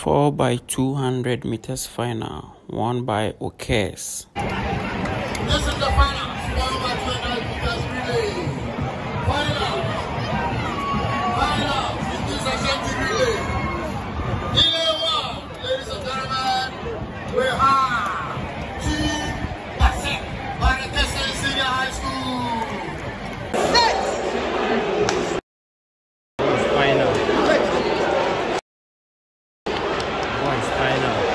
4 by 200 meters final, won by Okes. This is the final, 4 by Final.